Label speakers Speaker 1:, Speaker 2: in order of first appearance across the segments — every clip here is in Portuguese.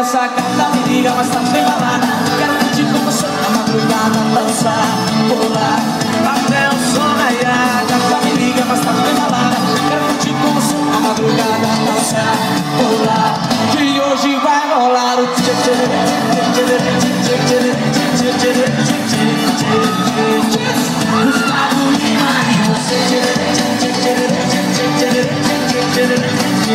Speaker 1: essa carta me liga, mas tá bem balada Quero curtir com você na madrugada, dançar, pular Até o sol me liga, mais tarde bem balada Quero curtir com na madrugada, dançar, pular Que hoje vai rolar o tchê tchê tchê tchê tchê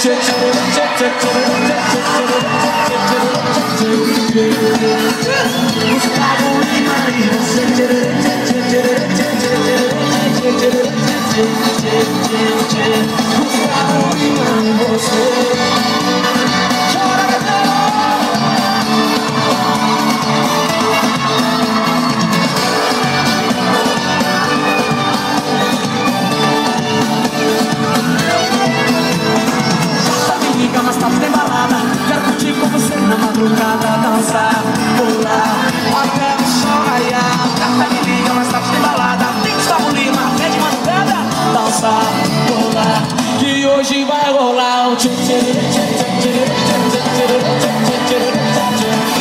Speaker 1: Thank you. Nada dançar, pular, até o chão raiar. Carta me liga, mas tá de balada. Tem Gustavo Lima, até de madrugada dançar, pular, que hoje vai rolar o tchê tchê tchê tchê tchê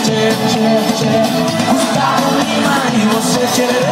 Speaker 1: tchê tchê tchê Gustavo Lima e você tchê